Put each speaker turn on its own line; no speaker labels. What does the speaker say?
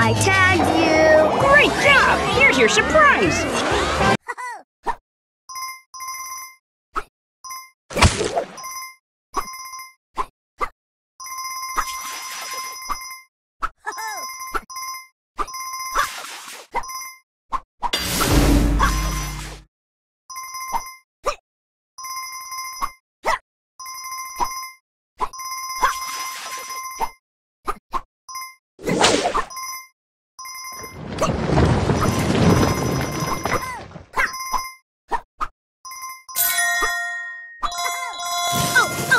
I tagged you! Great job! Here's your surprise! Oh, oh.